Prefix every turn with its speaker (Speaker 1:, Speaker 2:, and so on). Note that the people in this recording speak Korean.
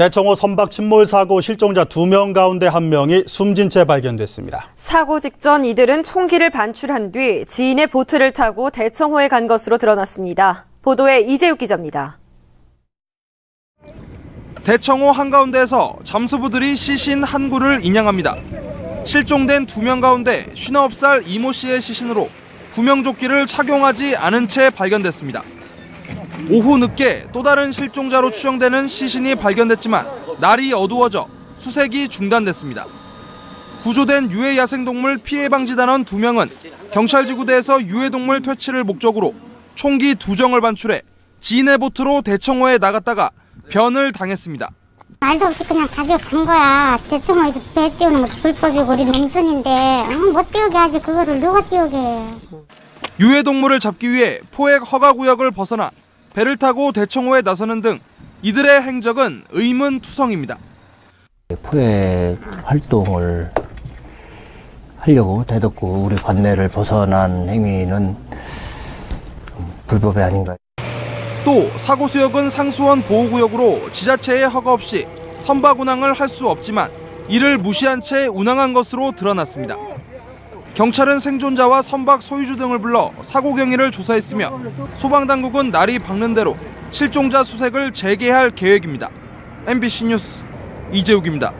Speaker 1: 대청호 선박 침몰 사고 실종자 2명 가운데 1명이 숨진 채 발견됐습니다.
Speaker 2: 사고 직전 이들은 총기를 반출한 뒤 지인의 보트를 타고 대청호에 간 것으로 드러났습니다. 보도에 이재욱 기자입니다.
Speaker 3: 대청호 한가운데에서 잠수부들이 시신 한 구를 인양합니다. 실종된 두명 가운데 59살 이모 씨의 시신으로 구명조끼를 착용하지 않은 채 발견됐습니다. 오후 늦게 또 다른 실종자로 추정되는 시신이 발견됐지만 날이 어두워져 수색이 중단됐습니다. 구조된 유해 야생동물 피해 방지단원 2명은 경찰지구대에서 유해동물 퇴치를 목적으로 총기 두 정을 반출해 지인의 보트로 대청호에 나갔다가 변을 당했습니다.
Speaker 4: 말도 없이 그냥 가져간 거야. 대청호에서 배 띄우는 것도 불법이고 우리 농순인데 어, 못 띄우게 하지 그거를 누가 띄우게 해.
Speaker 3: 유해동물을 잡기 위해 포획 허가구역을 벗어나 배를 타고 대청호에 나서는 등 이들의 행적은 의문투성입니다.
Speaker 5: 포획 활동을 하려고 대덕구 우리 관내를 벗어난 행위는 불법이 아닌가.
Speaker 3: 또 사고 수역은 상수원 보호구역으로 지자체의 허가 없이 선박 운항을 할 수 없지만 이를 무시한 채 운항한 것으로 드러났습니다. 경찰은 생존자와 선박 소유주 등을 불러 사고 경위를 조사했으며 소방당국은 날이 밝는 대로 실종자 수색을 재개할 계획입니다. MBC 뉴스 이재욱입니다.